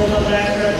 Loma Becker